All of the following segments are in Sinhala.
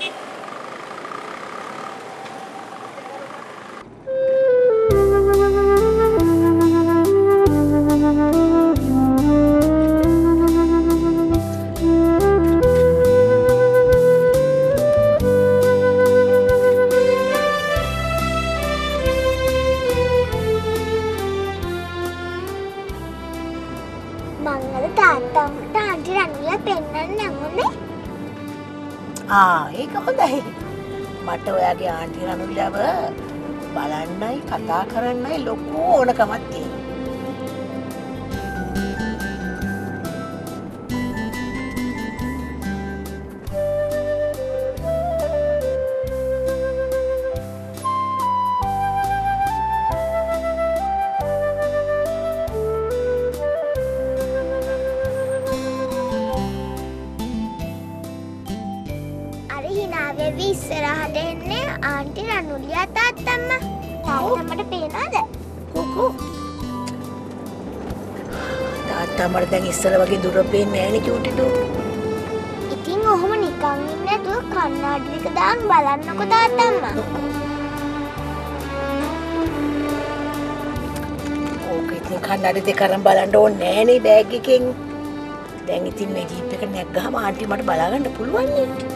え? ආ ඒක හොඳයි. මට ඔයාගේ ආන්ටි රනුල්ලව බලන්නයි කතා කරන්නයි ලොකු ඕනකමත් තියෙන තාත්තම්මට පේනාද කොකෝ තාත්තා මට දැන් ඉස්සර වගේ දුර පේන්නේ නෑනේ චූටිටු ඉතින් ඔහොම නිකං ඉන්න ඇතුව කන්නාඩික දාන් බලන්නකො තාත්තම්ම ඕක ඉතින් කන්නඩි දෙක අරන් බලන්න ඕනේ නෑනේ බෑග් එකෙන්. දැන් ඉතින් මේ ජීප් එක නැග්ගාම ආන්ටි මට බලාගන්න පුළුවන් නේ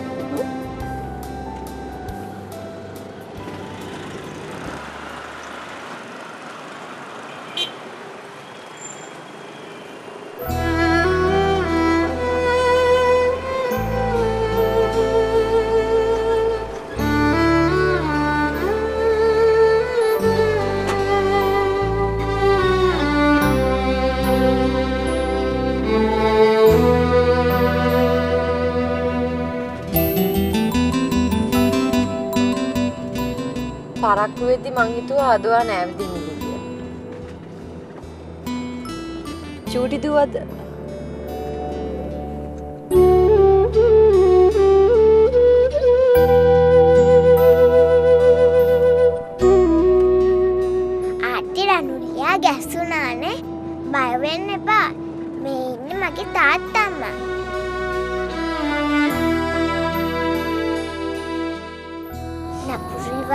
පරක්කු වෙද්දි මං හිතුවා අදවා නෑවිදින්න කිය. චූටි දුවද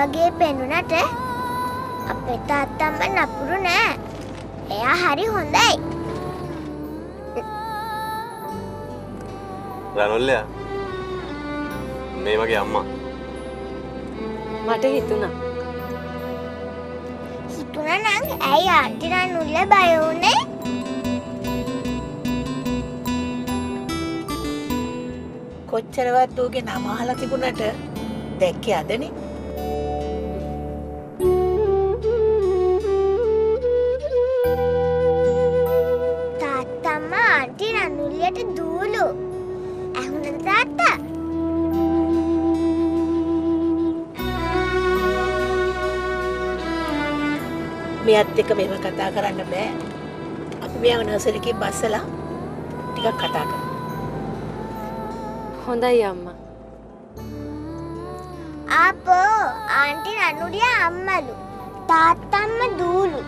වගේ පෙනුනට අපේ තාත්තම්ම නපුරු නෑ. එයා හරි හොඳයි. රනොල්ලයා මේ වගේ අම්මා. මට හිතුණා. හිතුන නං ඇයි ආටි රනුල්ල බයවුනේ කොච්චරවත් ඌගේ නම අහලා තිබුණට දැක්කේ අදනේ රනුල්ලියට දූලු ඇහුනද තාත්තා? මෙයත් එක මෙම කතා කරන්න බෑ. අපි මෙයාව නර්සරිකින් බස්සලා ටිකක් කතා කරමු. හොඳයි අම්මා. ආපෝ ආන්ටි රනුලිය අම්මලු. තාත්තම්ම දූලු.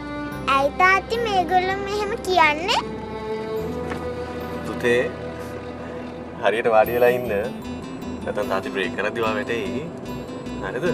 ඇයි තාත්ති මේගොල්ලොම මෙහෙම කියන්නේ පුතේ හරියට වාඩි වෙලා ඉන්න. නැත්නම් තාත්ති බ්‍රේක් කරද්දි වා වැටෙයි. හරිද?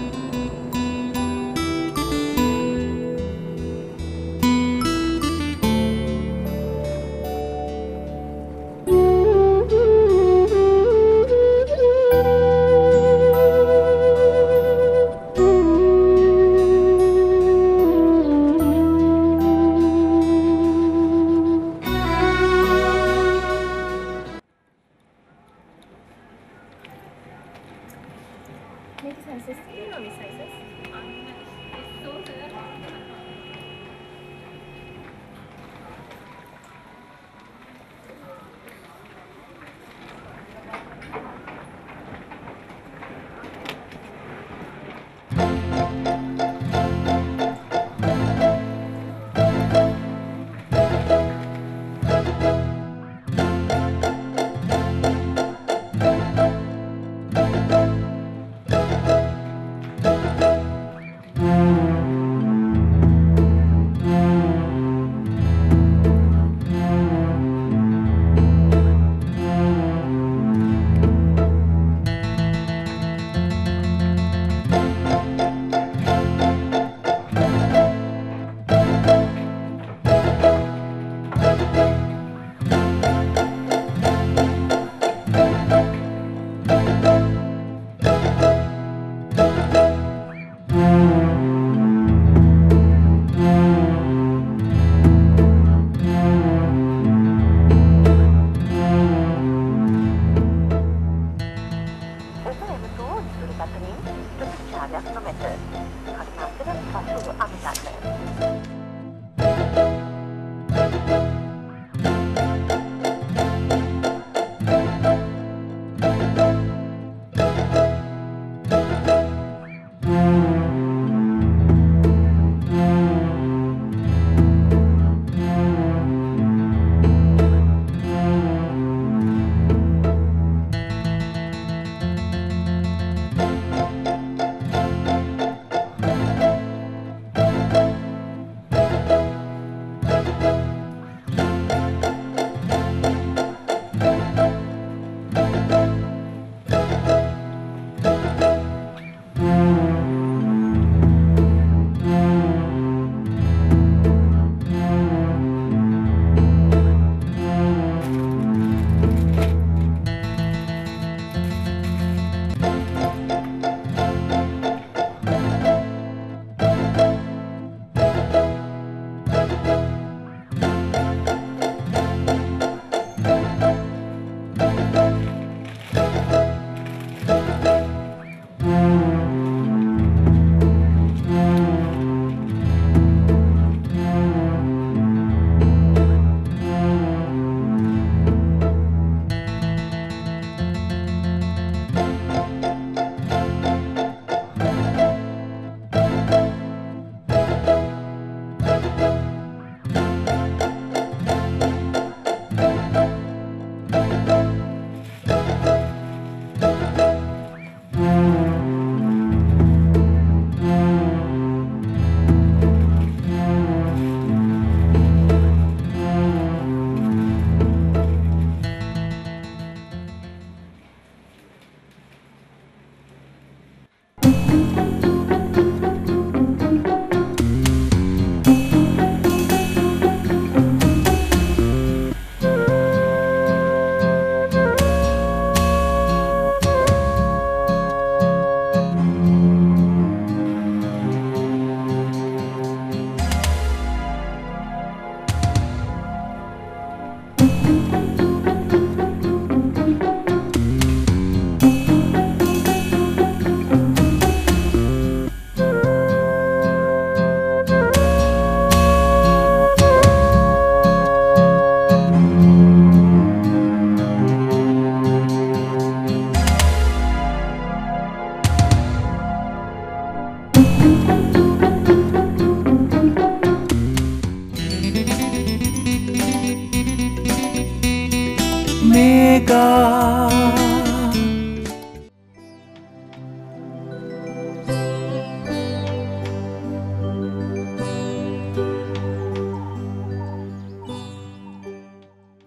目が